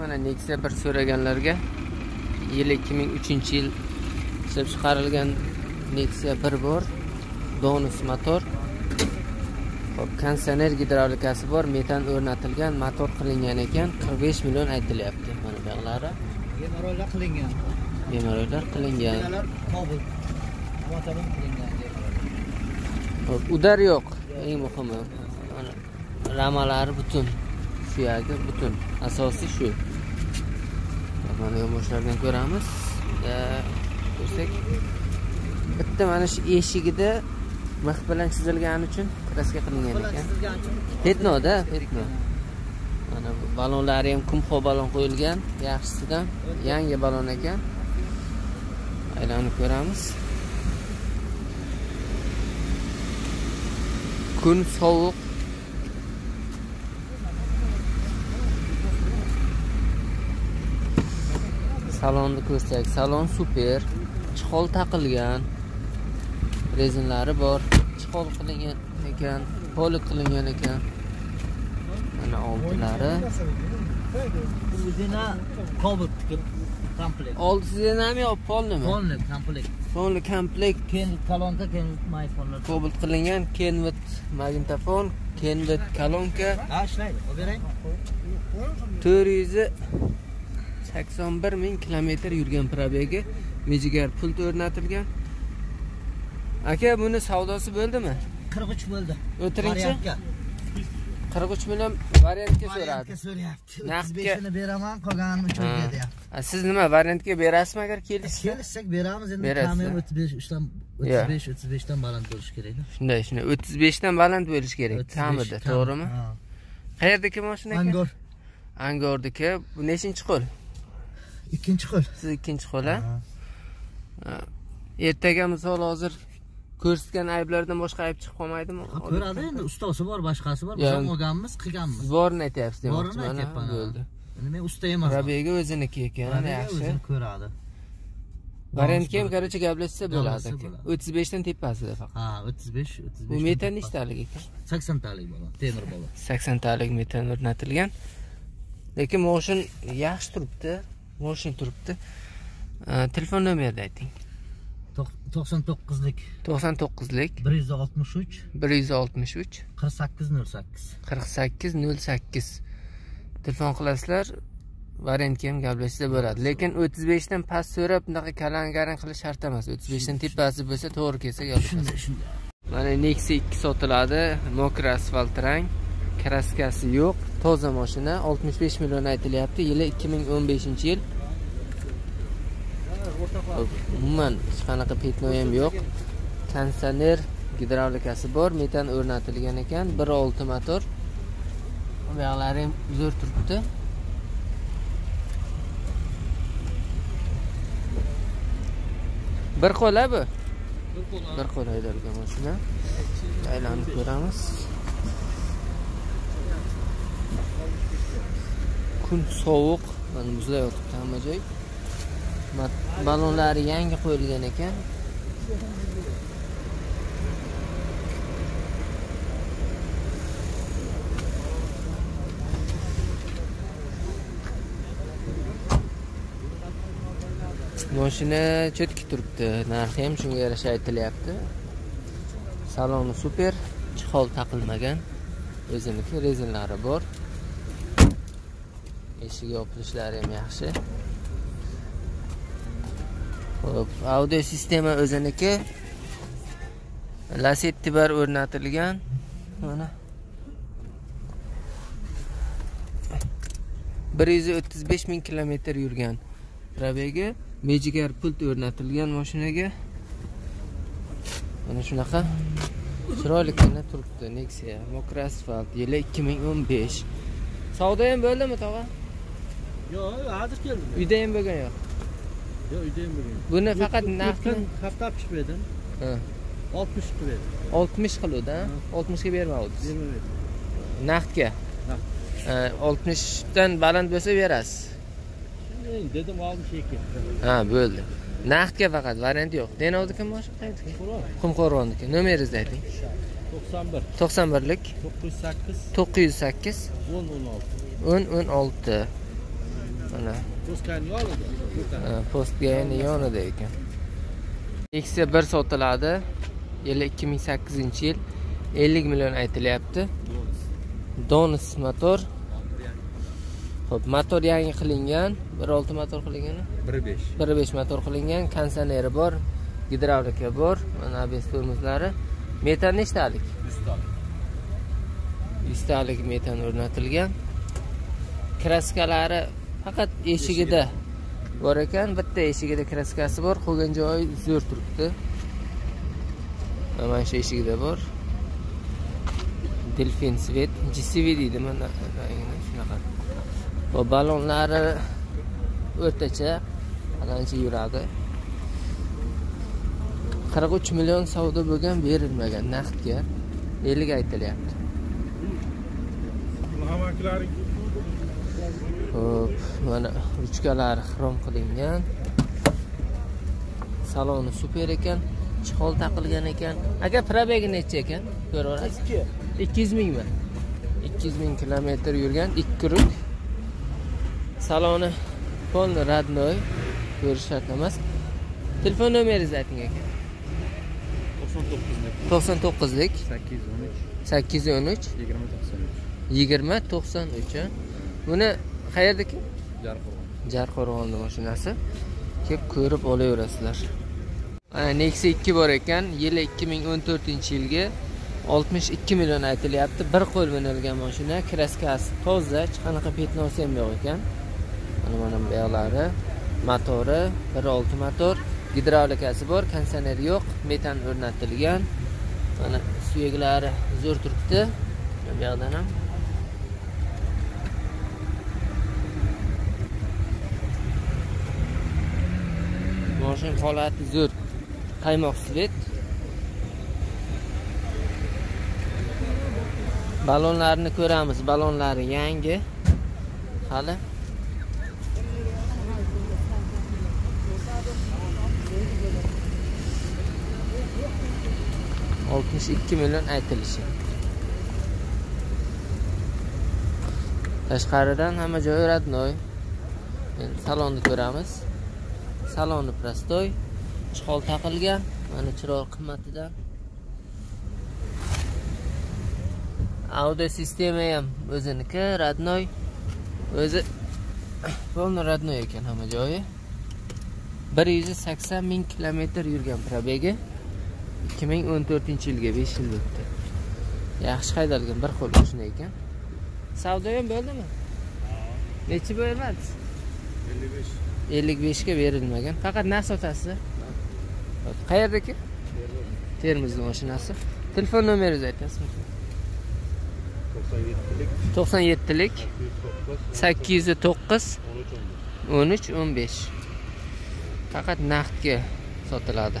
mana nexia bir so'raganlarga yil 2003 yil ishlab chiqarilgan nexia bir bor donus motor. Hop, konditsioner gidravlikasi bor metan o'rnatilgan motor qilingan ekan 45 million aytilyapti mana bu yoqlari Bemalollar qilingan. bemalollar qilingan. Hop, udar yo'q eng muhimi. Ramalari butun suyagi butun. Asosiy shu mana yumushlardan ko'ramiz. Ko'rsak bitta mana shu eshigida mix bilan chizilgani uchun kraska qilingan ekan. petnoda petno mana bu balonlari ham kumxo balon qo'yilgan yaxshisidan yangi balon ekan. Aylanib ko'ramiz. Kun sovuq salonni ko'rsak salon super chihol taqilgan rezinlari bor chihol qilingan ekan polik qilingan ekan mana oldilari Sizina Kobul komplekt. oldisida yo polnimi Polni komplekt. polni komplekt kolonka, mayfonlar. kobalt qilingan kenvit magnitofon kenvit kolonka Ha, ishlaydi. Olib beraymi? to'rt yuz sakson bir ming kilometr yurgan probegi mejigar pult o'rnatilgan aka buni savdosi bo'ldimi 43 bo'ldi. o'tiringchi qirq uch million variantga so'radi so'rayapti. Naqdga- 35 ni beraman, qolganini 3 oyga Ha. deyapti. A, siz nima variantga berasizmi agar kelishsa Kelishsak beramiz endi Berasiz, kamida ha? 35 dan Ya. 35 35 dan baland bo'lishi kerak-da. shunday shunday o'ttiz beshdan baland bo'lishi kerak 35 kamida kam. to'g'rimi Ha. qayerdagi mashina aka Angor angordiki bu nechinchi qo'l ikkinchi qo'l. siz ikkinchi qo'l a ertaga misol hozir ko'rsatgan ayblardan boshqa ayb chiqib qolmaydimi ko'radi endi ustosi bor, boshqasi bor. Biz ham olganmiz, qilganmiz. borini aytyapsiz Borini demoqchiman a, aytyapman. bo'ldi men usta emasman. rabiga o'ziniki ekan yaxshi ko'radi. variantga ham короче gaplashsa bo'ladi o'ttiz beshdan tepasida faqat Ha, 35, 35. bu metan nechtalik ekan 80 talik bola, temir bola. saksontalik metan o'rnatilgan lekin moshin yaxshi turibdi moshin turibdi. Telefon nomerni ayting To'q- 99lik to'qson to'qqizlik 163 bir yuz oltmish uch 4808. qirq sakkiz nol sakkiz telefon qilasizlar variantga ham gaplashsa bo'ladi. Lekin o'ttiz beshdan past so'rab bunaqa kalangaring qilish shart emas. o'ttiz beshdan tepasi bo'lsa to'g'ri kelsa gaplashasiz mana nexia ikki sotiladi. Mokra asfalt rang kraskasi yo'q. Toza mashina 65 million aytilyapti yili 2015 yil. Umuman hech qanaqa petno ham yo'q. Konditsioner gidravlikasi bor metan o'rnatilgan ekan 1.6 motor. Bu yoqlari ham zo'r turibdi. Bir qo'la bu. Bir qo'l haydalgan mashina aylanib ko'ramiz kun sovuq. Mana muzlayotibdi hamma joy. Ballonlari balonlari yangi qo'yilgan ekan. Mashina chetki turibdi. Narxi ham shunga yarasha aytilyapti. Saloni super chihol taqilmagan. O'ziniki rezinlari bor. Eshik yopilishlari ham yaxshi. Xo'p, audio sistema o'ziniki. Lasetti bar o'rnatilgan. Mana. Bir yuz o'ttiz besh ming kilometr yurgan probegi mejigar pult o'rnatilgan mashinaga. Mana shunaqa. Chiroyligina turibdi. Nexia mokra asfalt yili ikki ming o'n besh. Savdo ham bo'ldimi tog'a? Yo'q, hozir keldim. uyda ham bo'lgan yo'q. Yo'q, uyda ham bo'lgan. buni faqat narxini O'tgan hafta. Ha, 60 qilib edim. oltmish qiluvdi oltmishga bermavdingiz Bermadim. naqdga? Oltmishdan baland bo'lsa berasiz. Dedim 62. ha bo'ldi. Naqdga faqat variant yo'q. Denovniki mashina qayerniki Qurol. qumqo'rg'onniki nomeringizni ayting. 91 to'qson birlik. 908 to'qqiz yuz sakkiz. 10 16. o'n o'n olti mana e, postgani yonida ekan. Nexia bir sotiladi. Yili 2008 yil. 50 million aytilyapti. Donus motor. Xo'p, motor yangi qilingan. 1.6 motor qilingan. 1.5. 1.5 motor qilingan. Konditsioneri bor. Gidravlika bor. Mana abs tormozlari. Metan nechtalik? 100 talik metan o'rnatilgan. Kraskalari faqat eshigida bor ekan bitta eshigida kraskasi bor qolgan joyi zo'r turibdi. Mana shu eshigida bor. Delfin svet gcv deydi mana shunaqa. Va ballonlari o'rtacha qancha yuradi? qirq uch million savdo bo'lgan berilmagan naqdga ellik aytilyapti. Xo'p, mana ruchkalari xrom qilingan. Saloni super ekan, chihol taqilgan ekan. Aka probegi necha ekan? Ko'raverasiz. 200 mingmi? 200 ming kilometr yurgan, ikki ruk. Saloni polni radnoy. Ko'rish shart emas. Telefon nomeringizni ayting aka. 99 lik 813 813 20 20 93 ha. Buni qayerdaki? Jarqo'rg'on. Jarqo'rg'onni mashinasi. Kelib ko'rib olaverasizlar. Mana Nexia 2 bor ekan, yili 2014-yilga 62 million aytilyapti. Bir qo'l minilgan mashina, kraskasi toza, hech qanaqa petnosi ham yo'q ekan. Mana mana bu yoqlari, motori 1.6 motor, gidravlikasi bor, konditsioneri yo'q, metan o'rnatilgan. Mana suyaklari zo'r turibdi. Bu yoqdan ham Moshin holati zo'r. Qaymoq svet. Ballonlarni ko'ramiz. Balonlari yangi. Hali. oltmish ikki million aytilishi tashqaridan hamma joyi radnoy endi salonni ko'ramiz saloni prostoy chihol taqilgan mana chiroq qimmatidan audio sistema ham o'ziniki radnoy o'zi полный radnoy ekan hamma joyi. bir yuz sakson ming kilometr yurgan probegi ikki ming o'n to'rtinchi yilga besh yil o'tdi. Yaxshi haydalgan bir qo'l mashina ekan. Savdo ham bo'ldimi? Nechi bo'lmadi? 55 ellik beshga berilmagan. Faqat naqd sotasiz qayerdaki? Termizni mashinasi telefon nomeringizni aytasizmi 97lik to'qson yettilik. 109 sakkiz yuz to'qqiz. 13 o'n uch o'n besh. Faqat naqdga sotiladi.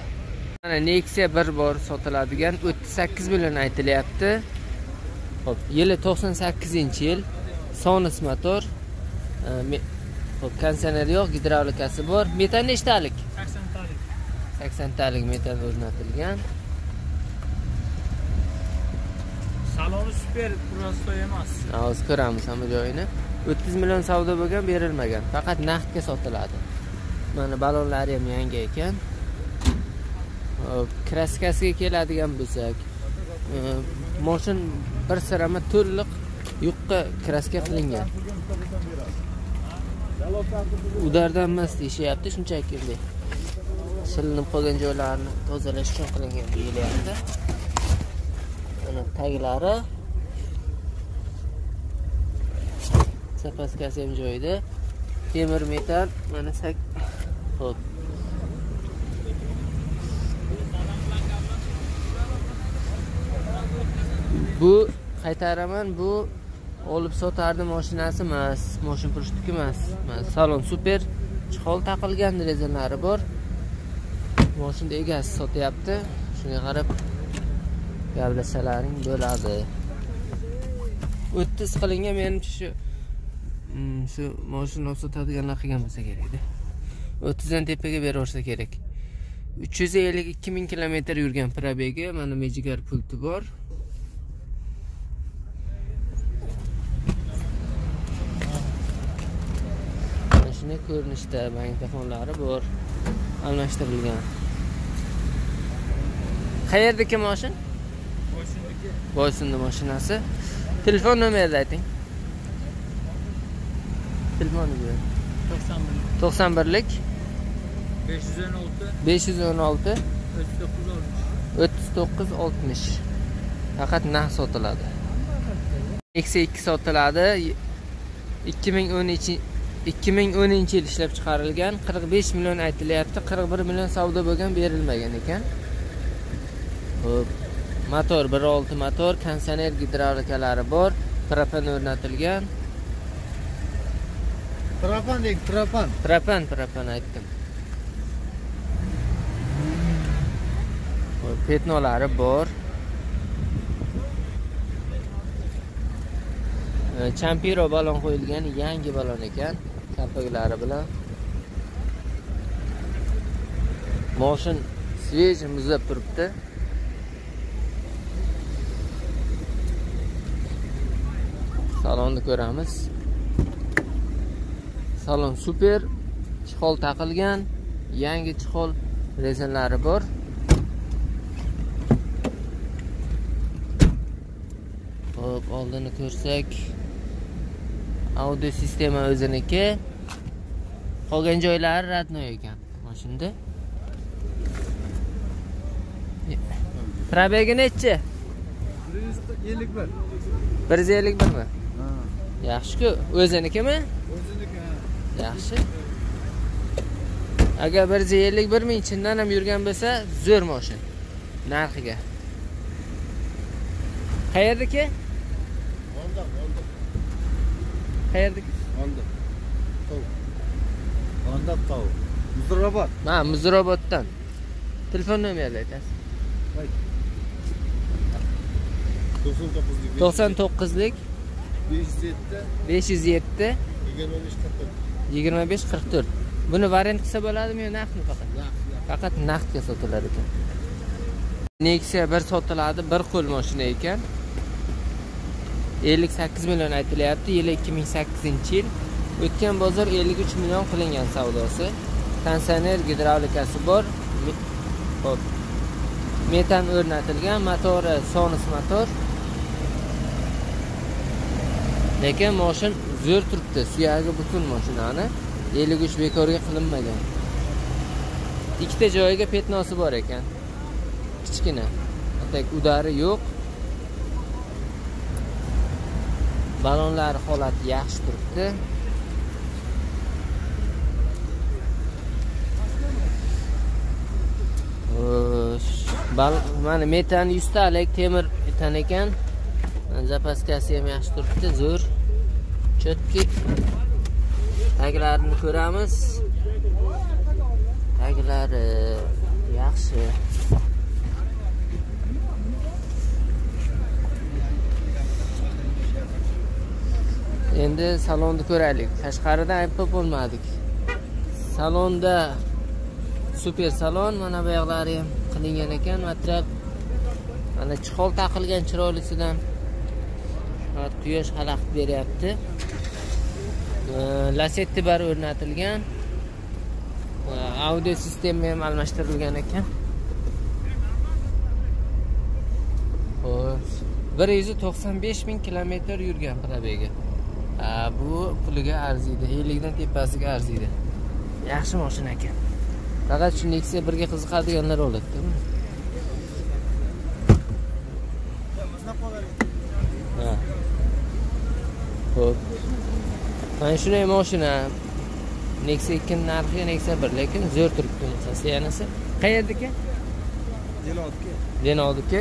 Mana nexia bir bor sotiladigan o'ttiz sakkiz million aytilyapti. Ho'p yili to'qson sakkizinchi yil. Sonus motor ho'p konditsioneri yo'q gidravlikasi bor. Metan nechtalik? Saksontalik metan o'rnatilgan. Saloni super prosto emas. Hozir ko'ramiz hamma joyini. O'ttiz million savdo bo'lgan berilmagan. Faqat naqdga sotiladi. Mana ballonlari ham yangi ekan. Hop, kraskasiga keladigan bo'lsak e, moshin bir sirama to'liq yupqa kraska qilingan udardan emas deyishyapti shunchaki bunday shilinib qolgan joylarini tozalash uchun qilingan deyilyapti mana taglari zapaskasi ham joyida. Temir metal mana sak ho'p bu qaytaraman bu olib sotardi mashinasi emas moshin purishniki emas salon super chihol taqilgan rezanlari bor. Moshinni egasi sotyapti. Shunga qarab gaplashsalaring bo'ladi. O'ttiz qilingan menimcha shu mm, shu moshina olib sotadiganlar qilgan bo'lsa kerakda o'ttizdan tepaga beraversa kerak. Uch yuz ellik ikki ming kilometr yurgan probegi mana mejigar pulti bor. Moshina ko'rinishda magnitofonlari bor. Almashtirilgan. Qayerdagi moshin? Boysunni mashinasi. Telefon nomerini ayting. Telefonni bering 91 to'qson birlik. 516 besh yuz o'n olti. 39 olmuş. o'ttiz to'qqiz oltmish. Faqat narx sotiladi. Eksi ikki sotiladi. Ikki ming o'ninchi ikki ming o'ninchi yil ishlab chiqarilgan qirq besh million aytilyapti qirq bir million savdo bo'lgan berilmagan ekan. Ho'p motor bir olti motor konditsioner gidravlikalari bor propan o'rnatilgan. Trapan deng, trapan. propan propan aytdim. Petnolari bor. Champiro balon qo'yilgan yangi balon ekan kapaklari bilan. Moshin svej muzlab turibdi. Salonni ko'ramiz. Salon super chihol taqilgan yangi chihol rezinlari bor. Hop, oldini ko'rsak. Audio sistema o'ziniki. Qolgan joylari radnoy ekan. Mashinada probegi nechi? 151. bir. Yuz ellik birmi yaxshi-ku o'zinikimi? O'ziniki. yaxshi. Agar bir yuz ellik bir ming chindan ham yurgan bo'lsa zo'r moshin. Narxiga. Qayerdaki qayerdaki Honda. Tov. Honda Tov. Muzrabot. ha muzroboddan telefon nomerini aytasiz. 99 to'qson to'qqizlik. 507 besh yuz yetti 25 44. yigirma besh qirq to'rt. Buni variant qilsa bo'ladimi yo naqdmi faqat? Faqat naqdga sotilar ekan. Nexia bir sotiladi bir qo'l mashina ekan ellik sakkiz million aytilyapti yili ikki ming sakkizinchi yil. O'tgan bozor ellik uch million qilingan savdosi. Konditsioner gidravlikasi bor. Hop. Metan o'rnatilgan motori sonus motor. Lekin moshin zo'r turibdi suyagi butun moshinani ellik uch bekorga qilinmagan. Ikkita joyiga petnosi bor ekan. Kichkina. Atak udari yo'q. Balonlar holati yaxshi turibdi. Bal- mana metan yuztalik temir metan ekan. Zapaskasi ham yaxshi turibdi zo'r. Cho'tki taglarini ko'ramiz. Taglari yaxshi. Endi salonni ko'raylik. Tashqaridan aytib bo'lmadik. Salonda super salon mana bu yoqlari ham qilingan ekan. Matrat. mana chihol taqilgan chiroylisidan Faqat quyosh xalaqit beryapti. Lasetti bar o'rnatilgan audio sistema ham almashtirilgan ekan. Xo'sh, bir yuz to'qson besh ming kilometr yurgan probega bu puliga arziydi ellikdan tepasiga arziydi yaxshi mashina ekan faqat shu nexia birga qiziqadiganlar oladida Ha. Xo'p. Mana shunday mashina. Nexia 2 narxi Nexia 1, lekin zo'r turibdi narsasi yanasi. Qayerdiki? Denotga. Denodiki.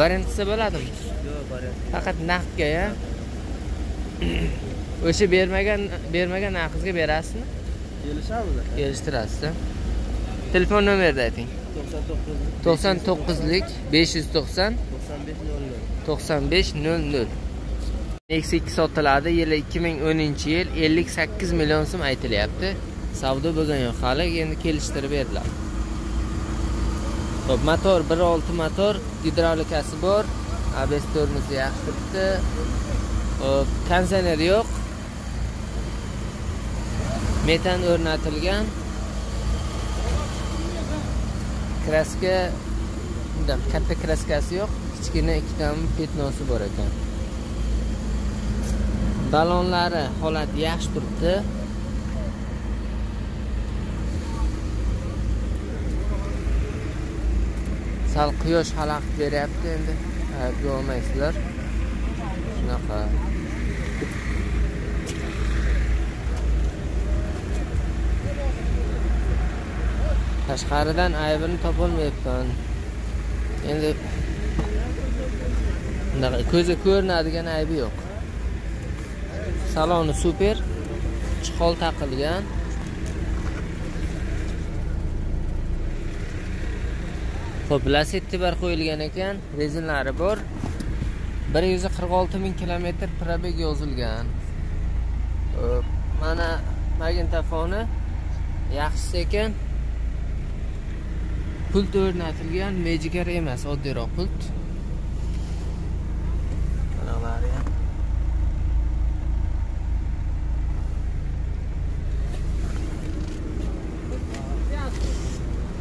Variant qilsa bo'ladimi? Yo'q, variant. Faqat naqdga ya. O'sha bermagan bermagan naqdga berasizmi? Kelishamiz. Kelishtirasiz. Telefon nomerini ayting. 99 99lik 590 95 00. 9500 Nexia 2 sotiladi yili 2010 yil 58 million so'm aytilyapti savdo bo'lgan yo'q hali endi kelishtirib beriladi Xo'p, motor 1.6 motor gidravlikasi bor abs tormozi yaxshi turibdi Xo'p, konditsioner yo'q. Metan o'rnatilgan. Kraska undan katta kraskasi yo'q. Kichkina ikkita petnosi bor ekan. Balonlari holati yaxshi turibdi. Sal quyosh xalaqit beryapti endi. Aybga olmaysizlar. Shunaqa tashqaridan aybini topolmayapman. Endi bunaqa ko'zga ko'rinadigan aybi yo'q. Saloni super chiqol taqilgan. Xo'p, lasetti bar qo'yilgan ekan, rezinlari bor. 146 ming kilometr probeg yozilgan. Mana magnitofoni yaxshisi ekan. Pult o'rnatilgan, mejigar emas, oddiyroq pult. Manalari ham.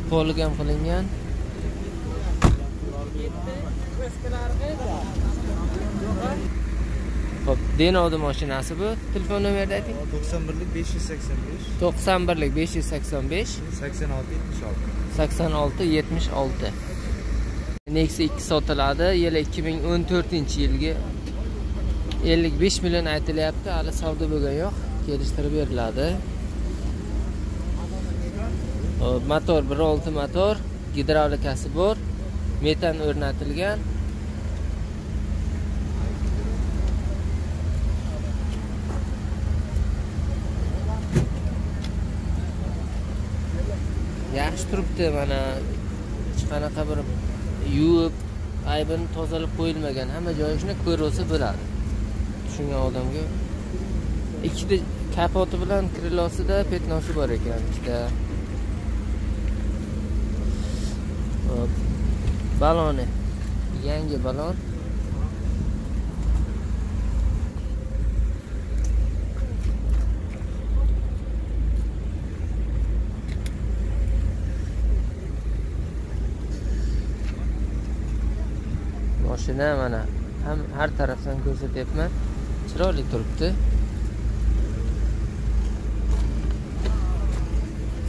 Polgam qilingan. Xo'p, Denodi mashinasi bu. Telefon nomerni ayting. 91lik 585 91lik 585 86 76. 86 76. Nexia 2 sotiladi. Yili 2014-yilgi 55 million aytilyapti. Hali savdo bo'lgan yo'q. Kelishtirib beriladi. Hop, motor 1.6 motor, gidravlikasi bor. Metan o'rnatilgan. Yaxshi turibdi mana hech qanaqa bir yuvib aybini tozalab qo'yilmagan hamma joyi shuni ko'rilsa bo'ladi. Tushungan odamga ikkita kapoti bilan krilosida petnosi bor ekan ikkita. Baloni. Yangi balon. Mashina mana ham har tarafdan ko'rsatyapman. Chiroyli turibdi.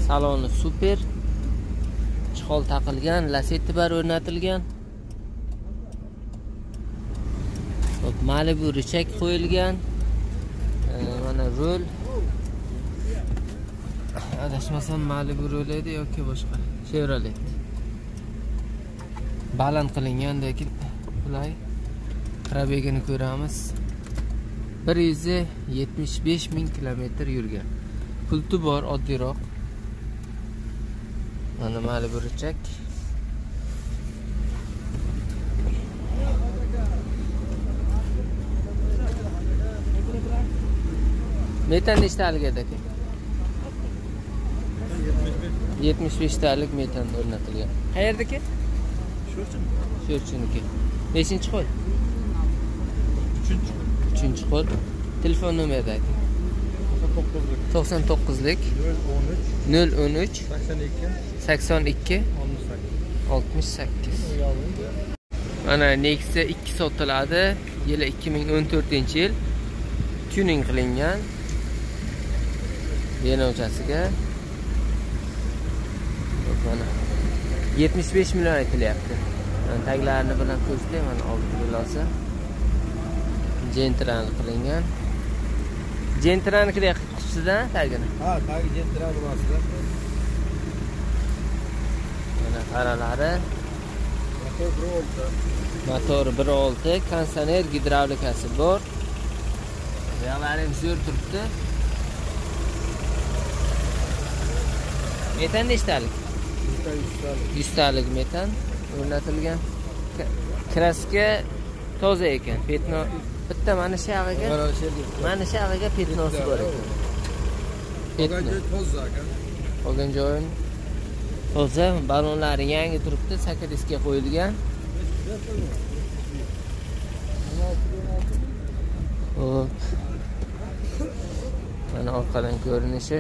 Saloni super. Chiqol taqilgan lasetti bar o'rnatilgan. Hop, malibu richak qo'yilgan. E, mana rul adashmasam malibu rul edi yoki boshqa? Chevrolet. Baland qilingan lekin qulay probegini ko'ramiz. Bir yuz yetmish besh ming kilometr yurgan. Pulti bor oddiyroq mana malibu richak metan nechtalik edi aka? Yetmish beshtalik metan o'rnatilgan. Qayerdaki sho'rchiniki nechinchi qo'l Uchinchi. uchinchi qo'l telefon nomerni ayting 99lik to'qson to'qqizlik 013 nol o'n uch 82 sakson ikki 68. oltmish sakkiz mana nexia ikki sotiladi. Yili ikki ming o'n to'rtinchi yil. Tuning qilingan. Hop, mana. Yetmish besh million aytilyapti taglarini bilan ko'rsatay mana oldi jilosi jentran qilingan. Jentranikidek qilibsizda tagini? Ha, tagi jentira bo'lasida. mana faralari Motor bir oldu. motori 1.6 konditsioner gidravlikasi bor. Yoqlari ham zo'r turibdi. Metan nechtalik? Yuzta yuztalik. yuztalik metan o'rnatilgan kraska toza ekan petno bitta mana shu yog'iga Mana shu yog'iga petnosi bor ekan. Qolgan joyim toza ballonlari yangi turibdi sakadiskga qo'yilgan. Mana orqadan ko'rinishi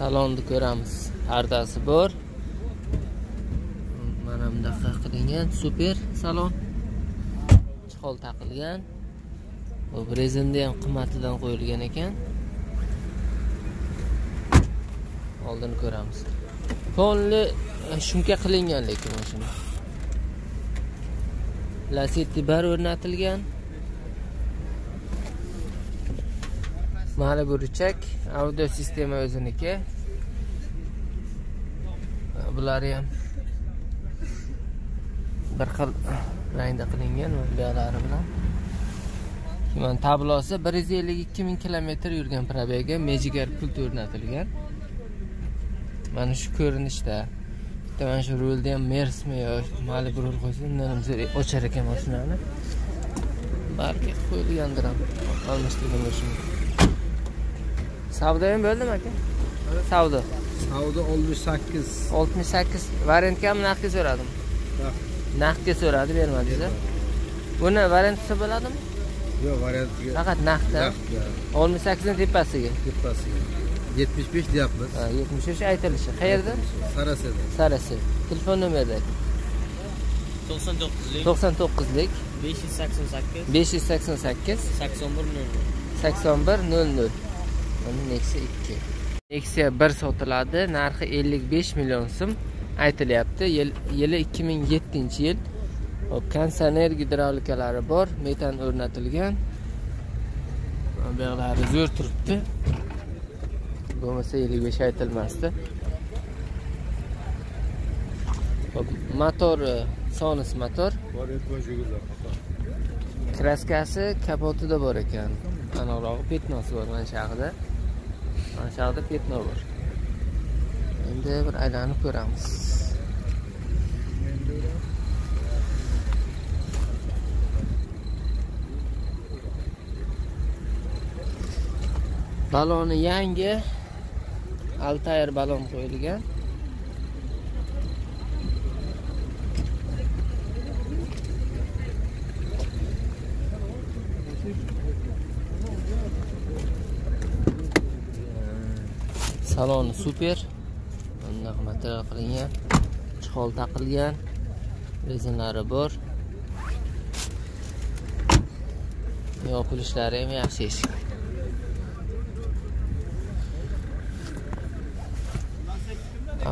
salonni ko'ramiz. Pardasi bor. Mana bunaqa qilingan super salon. Chihol taqilgan. Hop, rezinda ham qimmatidan qo'yilgan ekan. Oldini ko'ramiz. Polni e, shumka qilingan lekin mashina lasetti bar o'rnatilgan. Mana bu ruchak audio sistema o'ziniki. Bular ham bir xil rangda qilingan buyoqlari bilan. Mana tablosi bir yuz ellik ikki ming kilometr yurgan probega mejigar pult o'rnatilgan. Mana shu ko'rinishda bitta mana shu rulda ham mersmi yo malibu rul qo'ysa undan ochar ekan mashinani. Balki qo'yilgandir ham almashtirgan bo'lishi mumkin savdo ham bo'ldimi aka savdo. Savdo 68. oltmish sakkiz. Variantga ham naqdga so'radim naqdga so'radi bermadingiz buni variantisi bo'ladimi? Yo'q, variantga. faqat naqdda. Oltmish sakkizni tepasiga. Tepasiga. 75 deyapmiz. Ha, yetmish uch aytilishi. Qayerda? Sarasida. sarasi. Telefon nomerda to'qson to'qqizlik. To'qson to'qqizlik. Besh yuz sakson sakkiz. Besh yuz sakson sakkiz. Sakson bir nol sakson bir nol nol mana nexia ikki. Nexia bir sotiladi narxi ellik besh million so'm aytilyapti. Yil- yili ikki ming yettinchi yil hop konditsioner gidravlikalari bor metan o'rnatilgan. Yoqlari zo'r turibdi. Bo'lmasa ellik besh aytilmasdi. Hop motori sonus motor. Kraskasi kapotida bor ekan. Anavrog'i petnosi bor mana shu mana shu yoqda petno bor endi bir aylanib ko'ramiz baloni yangi altair balon qo'yilgan saloni super. Bunaqa material qilingan. Chihol taqilgan. Rezinlari bor. Yopilishlari ham yaxshi eshik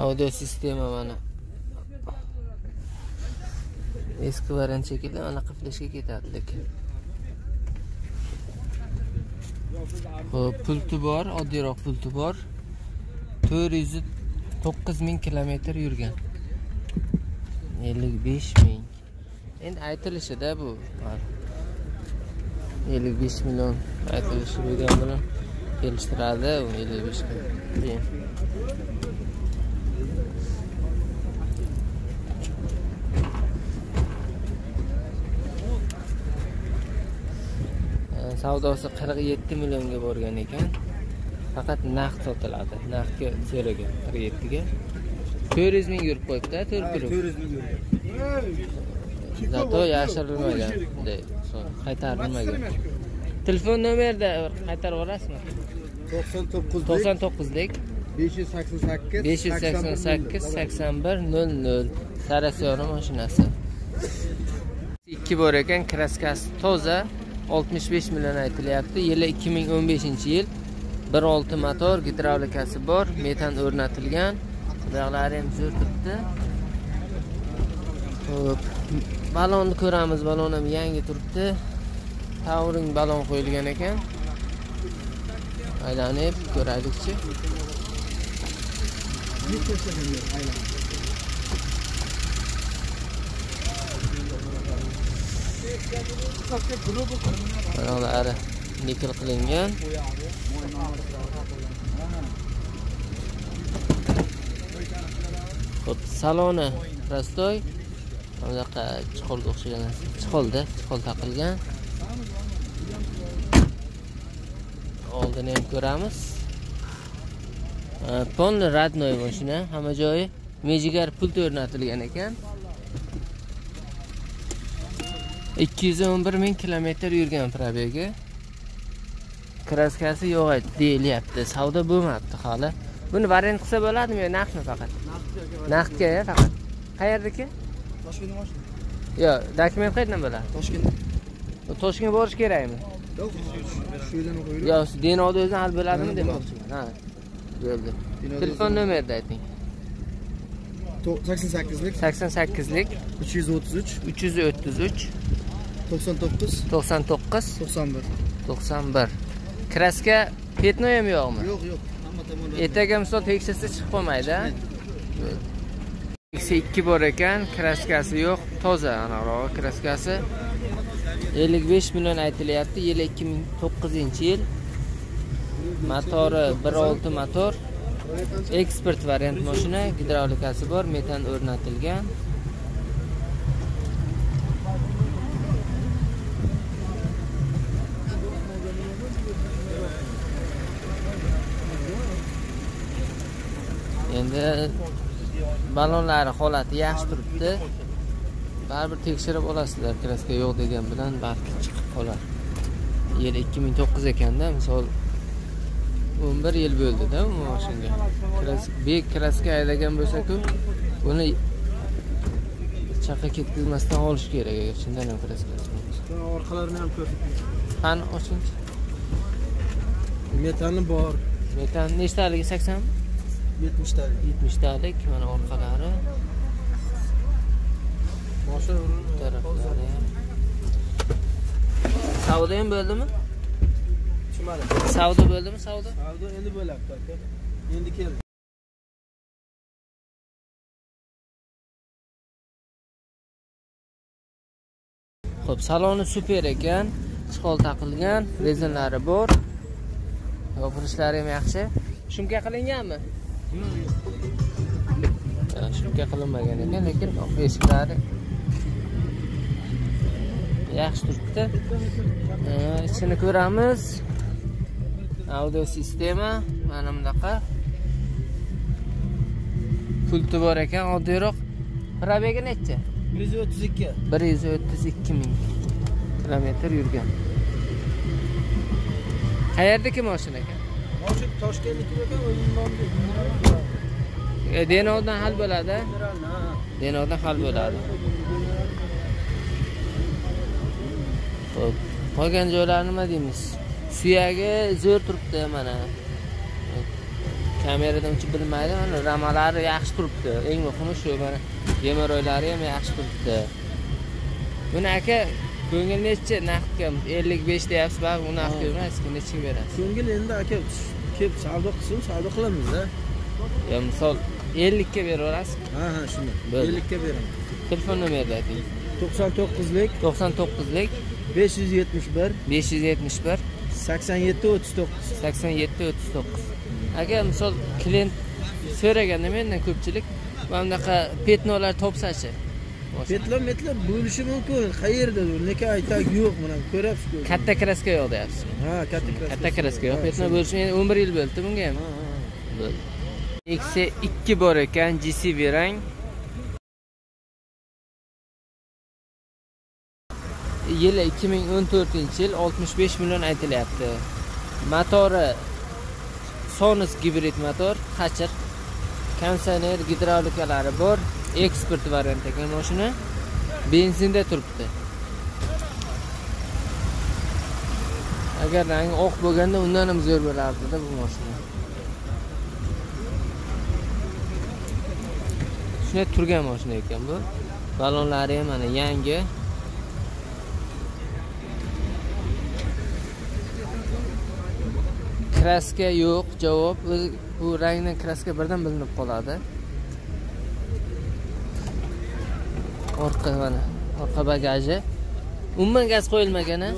audio sistema mana. Eski variant shekilli anaqa fleshga ketadi lekin. Xo'p, pulti bor, oddiyroq pulti bor. 409 ming kilometr yurgan. 55 ming. Endi aytilishida bu. 55 million aytilishi bo'lgan bilan kelishtiradi u ellik besh Keyin. savdosi savdosi 47 millionga borgan ekan faqat naqd sotiladi. Naqdga so'ragan 47 ga 400 ming yurib qo'yibdi to'rt guruh zato yashirilmagan bunday son- qaytarilmagan telefon nomerda qaytarib yuborasizmi 99 99lik 588 588 81 00 sarasyoni mashinasi. Ikki bor ekan kraskasi toza 65 million aytilyapti. Yili 2015 yil 1.6 motor gidravlikasi bor metan o'rnatilgan. Buyoqlari ham zo'r turibdi. Xo'p, balonni ko'ramiz balon ham yangi turibdi. Tauring balon qo'yilgan ekan. Aylanib ko'raylikchi. Buyoqlari nikel qilingan. Xo'p, saloni prostoy. Bunaqa chiqolga o'xshagan narsa. Chiqolda, chiqol taqilgan. Oldini ham ko'ramiz. полный radnoy mashina, hamma joyi mejigar pult o'rnatilgan ekan. 211 ming kilometr yurgan probegi kraskasi yo'q edi deyilyapti savdo bo'lmabdi hali. Buni variant qilsa bo'ladimi yo naqdmi faqat? Naqdga ya faqat. Qayerdaki Toshkentga mashina. yo'q dokument qayerdan bo'ladi? Toshkentda. toshkentga borish kerakmi? Yo'q, shu yerdan qo'yilib. yo denovda o'zi hal bo'ladimi demoqchiman ha bo'ldi. Telefon nomerni ayting. 88lik 88lik 333 333 99 99 91. 91 kraska petnoyam yo'qmi Yo'q, yo'q. Hamma tomondan. ertaga misol tekshirsa chiqib qolmaydi a eksi ikki bor ekan kraskasi yo'q. Toza anavrog'i kraskasi ellik besh million aytilyapti. Yili ikki ming to'qqizinchi yil. Motori bir olti motor. Eksport variant mashina gidravlikasi bor metan o'rnatilgan endi ballonlari holati yaxshi turibdi. Baribir tekshirib olasizlar kraska yo'q degan bilan balki chiqib qolar. Yil ikki ming to'qqiz ekanda misol o'n bir yil bo'ldida u mashinaga Kras- bek kraska haydagan bo'lsaku buni chaqa ketkazmasdan olish kerak agar chindan ham kraskasi Orqalarini ham ko'rsating. qani ochingchi Metani bor. metan nechtaligi sakson 70 talik. yetmishtalik mana orqalari bu taraflari savdo ham bo'ldimi tushmadi. savdo bo'ldimi savdo Savdo endi bo'lyapti aka. Endi keldi. Xo'p, saloni super ekan. Chiqol taqilgan, rezinlari bor. Yopirishlari ham yaxshi. Shumka qilinganmi? Ha, Shumka qilinmagan ekan, lekin eshiklari yaxshi turibdi. Ichini ko'ramiz. Audio sistema mana bunaqa. Pulti bor ekan, oddiyroq. Probegi necha? 132. 132 ming kilometr yurgan. Qayerdagi mashina ekan? Toshkentniki ekan, E, Denovdan hal bo'ladi. Denovdan hal bo'ladi. Xo'p, qolgan joylari nima deymiz? Suyagi zo'r turibdi mana. Kameradan uncha bilmaydi, mana ramalari yaxshi turibdi. Eng muhimi shu mana gemoroylari ham yaxshi turibdi. Buni aka ko'ngil nechi naqdga 55 deyapsiz, baribir u naqdga emas-ku, nechiga berasiz? Ko'ngil endi aka kelib savdo qilsin, savdo qilamiz-da. Ya misol 50 ga beraverasiz. Ha, ha. 50 ga beraman. Telefon nomerni ayting. 99lik 99lik 571 571 87 39. 87 39 agar misol klient so'raganda mendan ko'pchilik mana bunaqa petnolar topsachi Petlar metlar bo'lishi mumkin. Qayerda? Lekin aytag yo'q, mana ko'ryapsiz-ku. katta kraska yo'q deyapsiz Ha, katta kraska. katta kraska yo'q shu. bo'lishi endi 11 yil bo'ldi bunga ham Ha, ha. bo'ldi eksi 2 bor ekan GCV rang yili 2014 yil 65 million aytilyapti motori Sonus gibrid motor qachir konditsioner gidravlikalari bor eksport variant ekan mashina benzinda turibdi agar rangi oq bo'lganda undan ham zo'r bo'lardida bu mashina shunday turgan mashina ekan bu. Balonlari ham mana yangi. Kraska yo'q javob. Bu rangdan kraska birdan bilinib qoladi. Orqa mana orqa bagaji. Umuman gaz qo'yilmagan a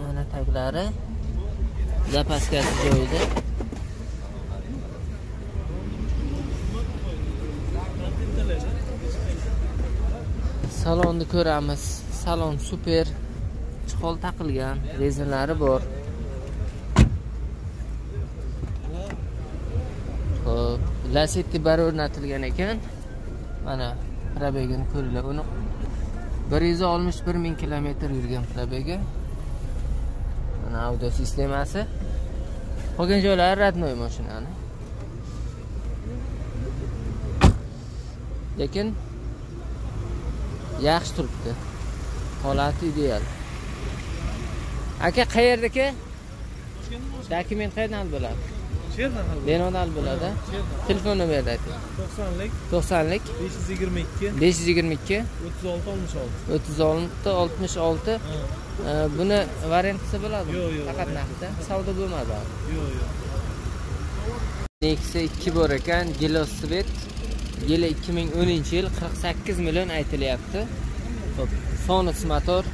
mana taglari. Zapaskasi joyida. Salonni ko'ramiz. Salon super. Chiqol taqilgan rezinlari bor ho'p lasetti bari o'rnatilgan ekan. Mana probegini ko'ringlar uni. Bir yuz oltmish bir ming kilometr yurgan probegi mana audio sistemasi. Qolgan joylari родной mashinani. Lekin yaxshi turibdi. Holati ideal. Aka qayerdaki dokument qayerdan bo'ladi? Olib bo'ladi telefon nomerni ayting 90lik to'qsonlik. 522 besh yuz yigirma ikki. 36 66. o'ttiz olti oltmish olti. Ha, buni variant qilsa bo'ladimi? Yo'q, yo'q, faqat naqdda savdo bo'lmadi. Yo'q, yo'q. Nexia 2 bor ekan Velosiped yili 2010 yil 48 million aytilyapti. Xo'p, Sonex motor.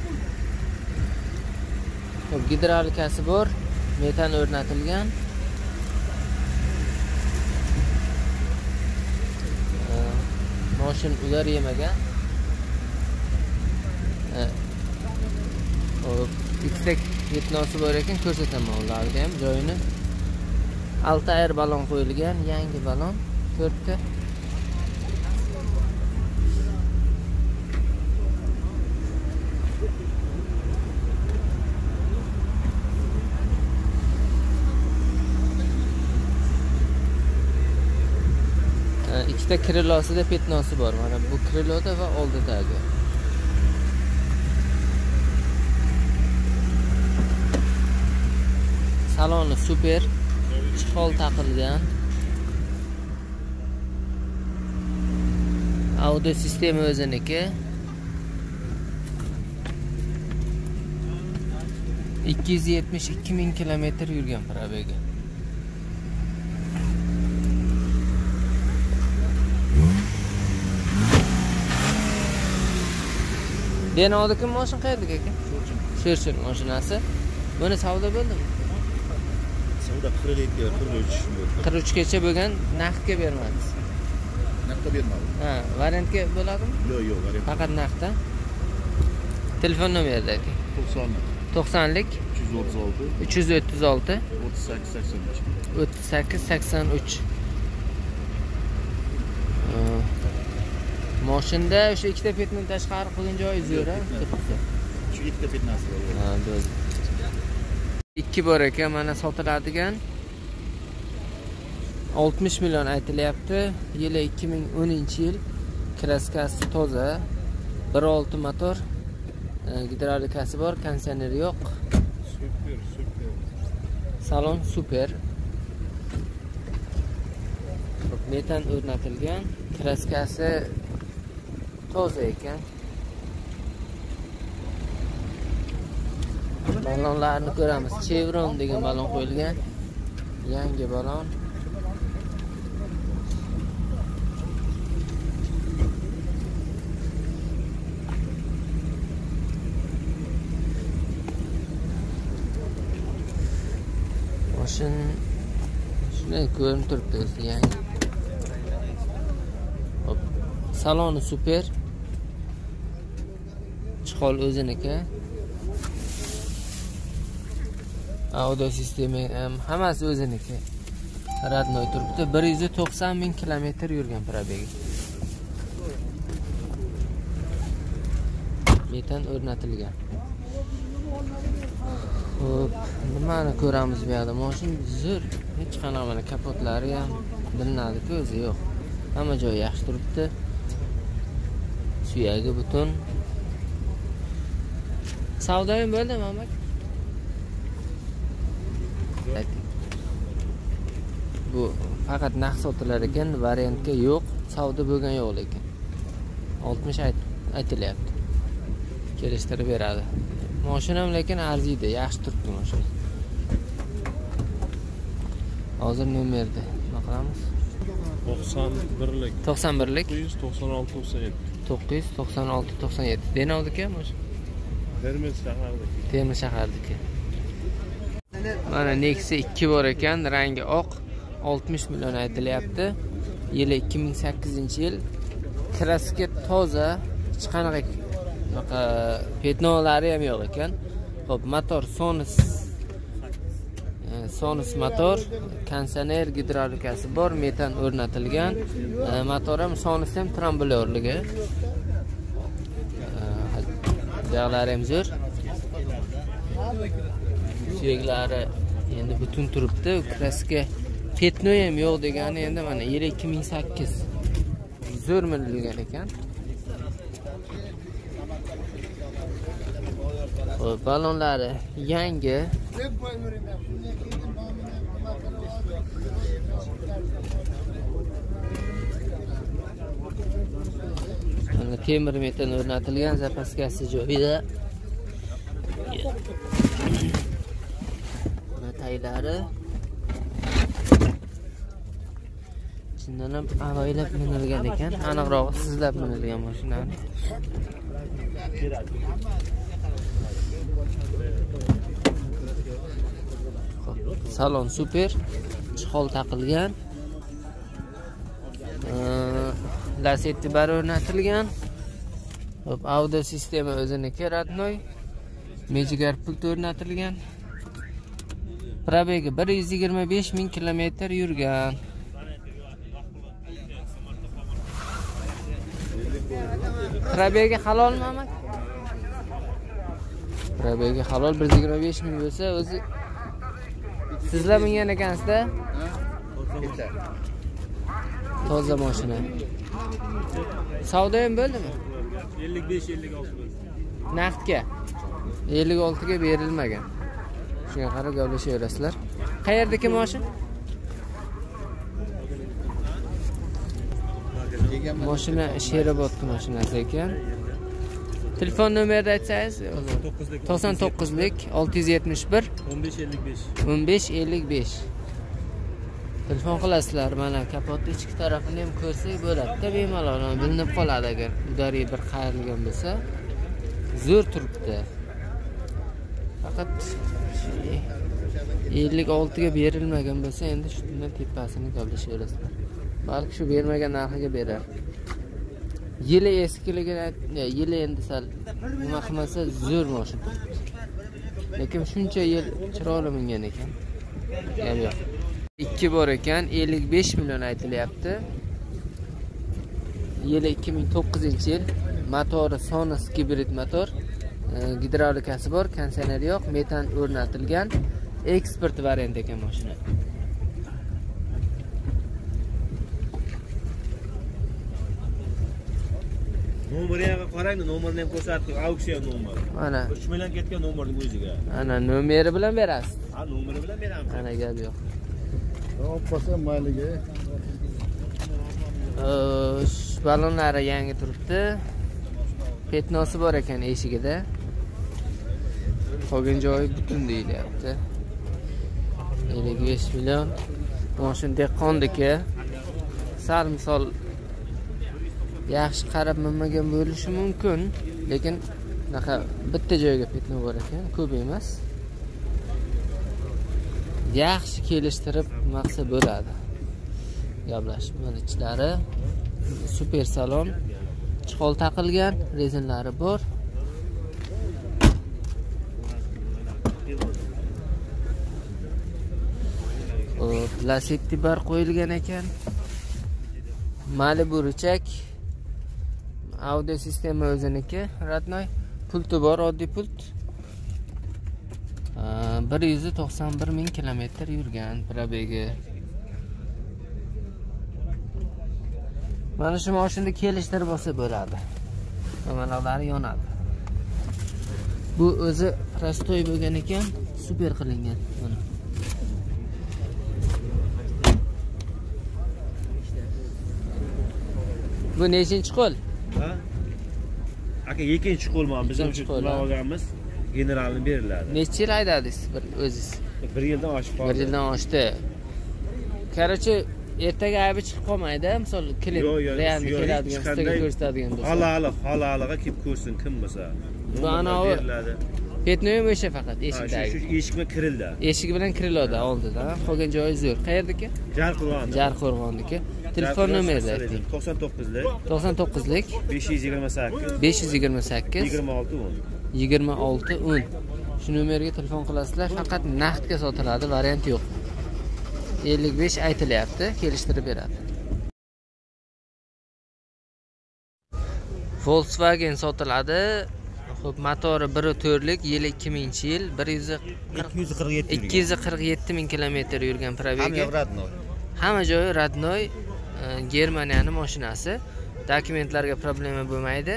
Xo'p, gidravlikasi bor. Metan o'rnatilgan moshin ular yemagan. Ee, Xo'p, ikkita bor ekan ko'rsataman ularni ham joyini. Altair balon qo'yilgan, yangi balon, to'rtta. Bitta krilosida petnosi bor. Mana bu kriloda va oldidagi. Saloni super. chihol taqilgan audio sistema o'ziniki ikki yuz yetmish ikki ming kilometr yurgan probegi denovniki moshin qayerdagi aka? Sho'rchun moshinasi. Buni savdo bo'ldimi Savdo 47 43 bo'ldi. qirq uchgacha bo'lgan naqdga bermadingiz? Naqdga bermadim. ha variantga bo'ladimi? Yo'q, yo'q, variant. faqat naqdda. Telefon nomerida aka? 90 to'qsonlik. 336 uch yuz o'ttiz olti. 38 83. o'ttiz sakkiz sakson uch moshinda o'sha ikkita petni tashqari qilgan joyi zo'ra turibdi Shu ikkita fitnasi bor. ha bo'ldi. Ikki bor ekan mana sotiladigan. Oltmish million aytilyapti. Yili ikki ming o'ninchi yil kraskasi toza. Bir olti motor e, gidravlikasi bor konditsioneri yo'q. Super, super. salon super. Metan o'rnatilgan. Kraskasi toza ekan balonlarni ko'ramiz chevron degan balon qo'yilgan yangi balon. Moshin shunday ko'rinib turibdi o'zi yangi saloni super chihol o'ziniki audio sistema ham hammasi o'ziniki родной turibdi bir yuz to'qson ming kilometr yurgan probegi metan o'rnatilgan ho'p nimani ko'ramiz bu yoqda? moshin zo'r. Hech qanaqa mana kapotlari ham bilinadiku o'zi yo'q. Hamma joyi yaxshi turibdi. Suyagi butun. Savdo ham bo'ldimi, amak? Bu faqat naqd sotilar ekan, variantga yo'q. Savdo bo'lgan yo'q lekin. 60 ayt- aytilyapti. Kelishtirib beradi. Mashina ham lekin arziydi, yaxshi turibdi mashina. Hozir nomerda nima qilamiz? 91lik 91lik 996 97. 996 97. Denovdiki mashina. Termiz shahardiki Termiz shahardiki. Mana Nexia 2 bor ekan, rangi oq, 60 million aytilyapti. Yili 2008-yil. Kraska toza, hech qanaqa unaqa petnolari ham yo'q ekan. Xo'p, motor Sonis e, sonus motor konditsioner gidravlikasi bor metan o'rnatilgan e, motor ham sonus ham tramblyorligi jag'lari ham zo'r suyaklari endi butun turibdi. Kraska petnoy ham yo'q degani endi mana yil ikki ming sakkiz. Zo'r minilgan ekan. Xo'p, ballonlari yangi. Mana temir metan o'rnatilgan zapaskasi joyida. Mana taylari. Chindan ham avaylab minilgan ekan. Aniqrog'i sizlab minilgan mashinani salon super. Chihol taqilgan. Lasetti bari o'rnatilgan. Hop audio sistema o'ziniki родной. Mejigar pult o'rnatilgan probegi 125 ming kilometr yurgan. Probegi halolmi aka probegi halol 125 ming bo'lsa o'zi sizlar mingan ekansizda? Toza mashina savdo ham bo'ldimi? 55-56 naqdga 56 ga berilmagan. Shunga qarab gaplashaverasizlar qayerdagi mashina mashina sherobodni mashinasi ekan. Telefon nomerni aytsangiz 99lik 671 15-55 1555 telefon qilasizlar mana kapotni ichki tarafini ham ko'rsak bo'ladida bemalol bilinib qoladi agar udariy bir qayrilgan bo'lsa. Zo'r turibdi. Faqat ellik oltiga berilmagan bo'lsa endi shundan tepasini gaplashaverasizlar balki shu bermagan narxiga berar. Yili eskiligini e, yili endi sal nima qilmasa zo'r moshina. Lekin shuncha yil chiroyli mingan ekan. Gap yo'q. Ikki bor ekan ellik besh million aytilyapti. Yili ikki ming to'qqizinchi yil motori sonus gibrid motor e, gidravlikasi bor konditsioneri yo'q metan o'rnatilgan eksport variant ekan mashina. Nomeriga qarang nomerni ham ko'rsatdik. Auksiya nomer mana. Uch million ketgan nomerning o'ziga. Ana nomeri bilan berasiz. Ha nomeri bilan beramiz. Ana gap yo'q olib qolsam mayliga ballonlari yangi turibdi. Petnosi bor ekan eshigida. Qolgan joyi butun deyilyapti. Ellik besh million. Moshina dehqonniki sal misol yaxshi qarab minmagan bo'lishi mumkin lekin unaqa bitta joyga petno bor ekan ko'p emas. Yaxshi kelishtirib maqsa bo'ladi. Gaplashib mana ichlari. Super salon. Chihol taqilgan rezinlari bor. Lasetti bar qo'yilgan ekan. Malibu richak audio sistema o'ziniki родной pulti bor oddiy pult. Bir yuz to'qson bir ming kilometr yurgan probegi mana shu moshinani kelishtirib olsa bo'ladi. Manalarlari yonadi. Bu o'zi prostoy bo'lgan ekan super qilingan mana bu nechinchi qo'l? Aka ikkinchi qo'lman biz Ikkinchi uchun qo'l, olganmiz generalni beriladi. Necha yil haydadingiz bir o'ziz bir yildan oshib bir qoldi yildan oshdi. Короче ertaga aybi chiqib qolmaydi misol yo'q, realni keladigan qanday ko'rsatadigan bo'lsa halali halaliga kelib ko'rsin kim bo'lsa. Bu anavi beriladi. Petno ham o'sha faqat eshikdagi shu eshik bilan kirildi. Eshigi bilan kiriladi oldida. Qolgan joyi zo'r. Qayerdaki jarqo'rg'on jarqo'rg'onniki telefon nomerni ayting to'qson to'qqizlik. To'qson to'qqizlik. Besh yuz yigirma sakkiz. Besh yuz yigirma sakkiz. Yigirma olti o'n yigirma olti o'n shu nomerga telefon qilasizlar faqat naqdga sotiladi variant yo'q. ellik besh aytilyapti kelishtirib beradi. Volkswagen sotiladi. Ho'p motori bir to'rtlik yili ikki minginchi yil bir yuz ikki yuz qirq yetti ikki yuz qirq yetti ming kilometr yurgan radnoy. Hamma joyi родной e, germaniyani mashinasi. Dokumentlarga problema bo'lmaydi.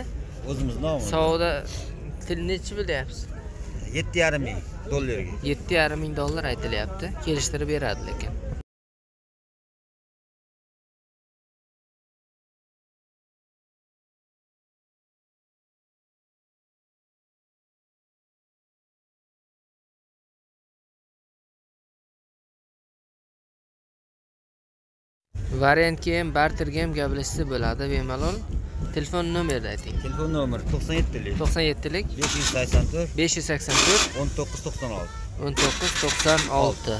O'zimiz nomimiz savdo til nechi bilyapsiz yetti yarim ming dollarga yetti yarim ming dollar aytilyapti. Kelishtirib beradi lekin. Variantga ham barterga ham gaplashsa bo'ladi bemalol telefon nomerni ayting telefon nomeri to'qson yettilik. to'qson yettilik. besh yuz sakson to'rt. besh yuz sakson to'rt. o'n to'qqiz to'qson olti. o'n to'qqiz to'qson olti